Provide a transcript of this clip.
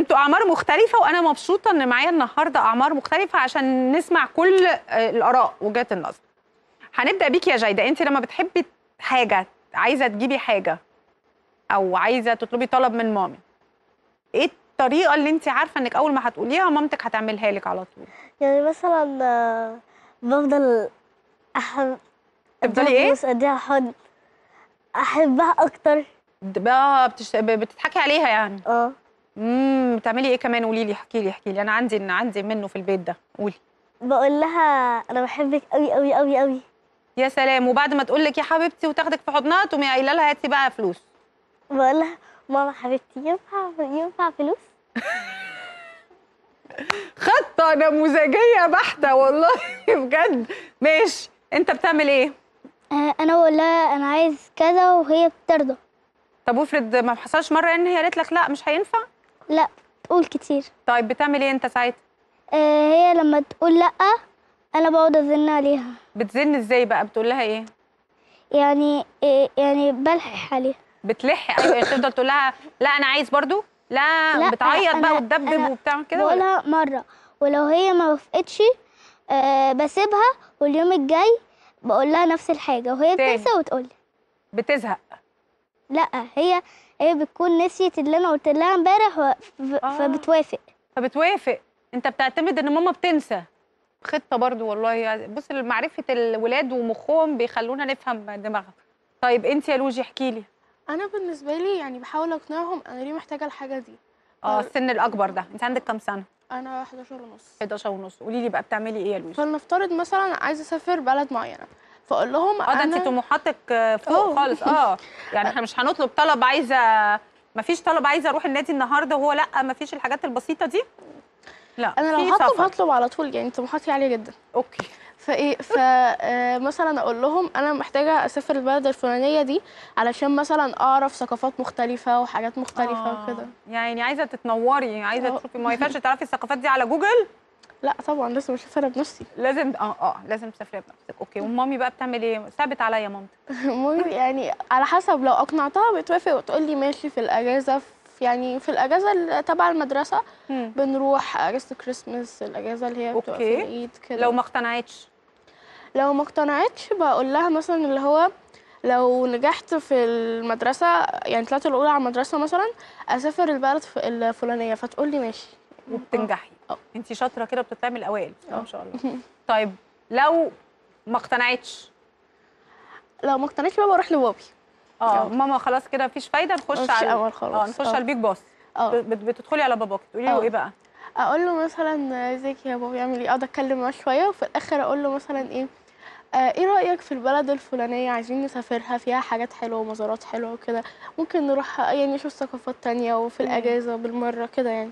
أنتوا اعمار مختلفة وأنا مبسوطة ان معايا النهارده اعمار مختلفة عشان نسمع كل الاراء وجهات النظر. هنبدأ بيك يا جايدة. انت لما بتحبي حاجة عايزة تجيبي حاجة أو عايزة تطلبي طلب من مامي إيه الطريقة اللي انت عارفة انك اول ما هتقوليها مامتك هتعملها لك على طول؟ يعني مثلا بفضل أحب تفضلي إيه؟ أديها حضن. أحبها أكتر. د- بقى بتش... بتضحكي عليها يعني؟ آه. امم بتعملي إيه كمان؟ قولي لي احكي لي احكي لي. أنا عندي عندي منه في البيت ده. قولي. بقول لها أنا بحبك أوي أوي أوي أوي يا سلام. وبعد ما تقول لك يا حبيبتي وتاخدك في حضنها تقومي قايله لها هاتي بقى فلوس. بقول لها ماما حبيبتي ينفع ينفع فلوس؟ خطة نموذجية بحتة والله بجد. ماشي. انت بتعمل إيه؟ أنا بقول لها أنا عايز كذا وهي بترضى. طب وافرض ما حصلش مرة ان هي قالت لك لا مش هينفع؟ لا تقول كتير. طيب بتعمل إيه أنت ساعتها؟ آه، هي لما تقول لأ أنا بقعد أزن عليها. بتزن إزاي بقى؟ بتقول لها إيه؟ يعني إيه، يعني بلحح عليها. بتلح؟ أيوه يعني تفضل تقول لها لأ أنا عايز برضو؟ لأ, لأ، بتعيط بقى وتدبدب أنا وبتعمل كده ولا؟ بقولها مرة. ولو هي ما وافقتش أه بسيبها واليوم الجاي بقول لها نفس الحاجة وهي. بتنسى وتقولي بتزهق. لا هي هي بتكون نسيت اللي أنا قلت لها امبارح آه. فبتوافق. فبتوافق. أنت بتعتمد إن ماما بتنسى. خطة برضو والله. بص معرفة الولاد ومخهم بيخلونا نفهم دماغهم طيب أنت يا لوجي احكي لي. أنا بالنسبة لي يعني بحاول أقنعهم أنا ليه محتاجة الحاجة دي؟ آه آه. السن الأكبر ده. أنت عندك كام سنة؟ أنا 11 ونص. 11 ونص. قولي لي بقى بتعملي إيه يا لوجي؟ فلنفترض مثلا عايزة أسافر بلد معينة. فاقول لهم آه ده انت طموحاتك آه، فوق آه. خالص آه يعني إحنا مش هنطلب طلب عايزه ما فيش طلب عايزة أروح النادي النهارده وهو لأ ما فيش الحاجات البسيطة دي لأ أنا لو هطلب. هطلب على طول يعني طموحاتي عالية جدا okay فايه فمثلا أقول لهم أنا محتاجة أسافر البلد الفلانية دي علشان مثلا أعرف ثقافات مختلفة وحاجات مختلفة آه. وكده يعني عايزة تتنوري عايزة آه. تشوفي ما ينفعش تعرفي الثقافات دي على جوجل لا طبعا لازم اسافر بنفسي. لازم آه آه لازم تسافري بنفسك okay ومامي بقى بتعمل إيه؟ ثابت عليا مامتك المهم يعني على حسب لو أقنعتها بتوافق وتقول لي ماشي في الأجازة في يعني في الأجازة تبع المدرسة مم. بنروح أجازة الكريسماس الأجازة اللي هي بتبقى. في العيد كده. لو ما اقتنعتش؟ لو ما اقتنعتش بقول لها مثلا اللي هو لو نجحت في المدرسة يعني طلعت الأولى على المدرسة مثلا أسافر البلد الفلانية فتقول لي ماشي. وبتنجحي. انت شاطرة كده بتطلعي من الاوائل آه. ما شاء الله طيب لو ما اقتنعتش لو ما اقتنعتش بقى بروح لبابي آه آه. ماما خلاص كده مفيش فايدة نخش على أمل خلاص. آه نخش آه. على البيج باص آه بت- بتدخلي على باباك تقولي له آه. إيه بقى أقول له مثلا إزيك يا بابا يعمل إيه أقعد أتكلم معاه شوية وفي الآخر أقول له مثلا إيه آه إيه رأيك في البلد الفلانية عايزين نسافرها فيها حاجات حلوة ومزارات حلوة وكده ممكن نروح يعني نشوف ثقافات تانية وفي. الأجازة بالمرة كده يعني